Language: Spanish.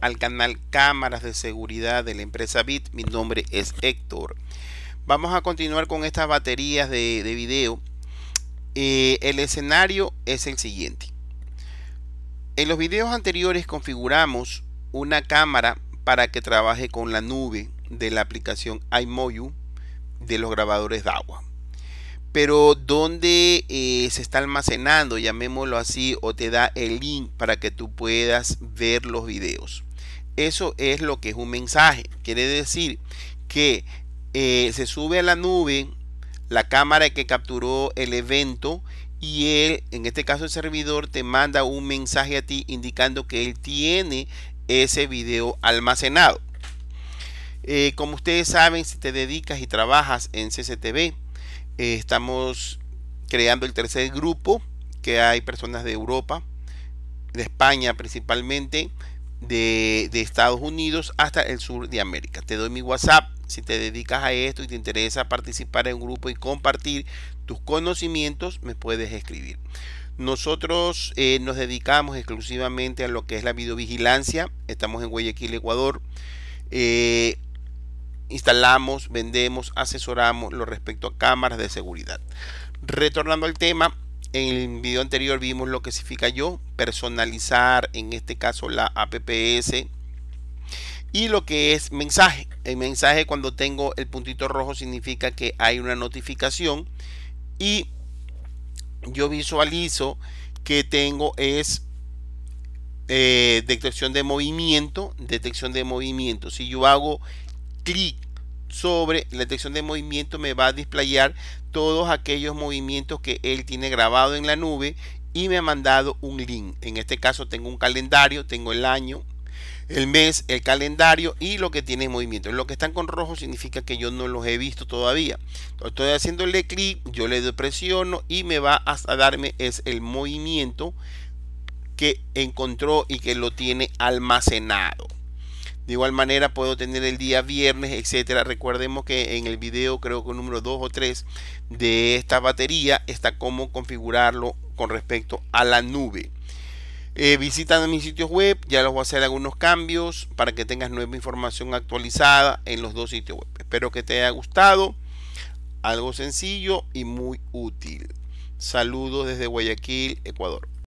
al canal Cámaras de Seguridad de la empresa BIT. Mi nombre es Héctor. Vamos a continuar con estas baterías de, video. Eh, el escenario es el siguiente. En los videos anteriores configuramos una cámara para que trabaje con la nube de la aplicación iMoyu de los grabadores de agua pero donde eh, se está almacenando, llamémoslo así, o te da el link para que tú puedas ver los videos. Eso es lo que es un mensaje. Quiere decir que eh, se sube a la nube la cámara que capturó el evento y él, en este caso el servidor, te manda un mensaje a ti indicando que él tiene ese video almacenado. Eh, como ustedes saben, si te dedicas y trabajas en CCTV, estamos creando el tercer grupo, que hay personas de Europa, de España principalmente, de, Estados Unidos hasta el sur de América. Te doy mi WhatsApp si te dedicas a esto y te interesa participar en un grupo y compartir tus conocimientos, me puedes escribir. Nosotros eh, nos dedicamos exclusivamente a lo que es la videovigilancia. Estamos en Guayaquil, Ecuador. Eh, instalamos, vendemos, asesoramos lo respecto a cámaras de seguridad. Retornando al tema, en el video anterior vimos lo que significa yo, personalizar, en este caso la APPS, y lo que es mensaje. El mensaje cuando tengo el puntito rojo significa que hay una notificación y yo visualizo que tengo es eh, detección de movimiento, detección de movimiento. Si yo hago clic sobre la detección de movimiento me va a displayar todos aquellos movimientos que él tiene grabado en la nube y me ha mandado un link. En este caso tengo un calendario, tengo el año, el mes, el calendario y lo que tiene movimiento. Lo que están con rojo significa que yo no los he visto todavía. Estoy haciéndole clic, yo le presiono y me va a darme es el movimiento que encontró y que lo tiene almacenado. De igual manera puedo tener el día viernes, etcétera. Recordemos que en el video, creo que número 2 o 3 de esta batería está cómo configurarlo con respecto a la nube. Eh, visita mis sitios web, ya los voy a hacer algunos cambios para que tengas nueva información actualizada en los dos sitios web. Espero que te haya gustado. Algo sencillo y muy útil. Saludos desde Guayaquil, Ecuador.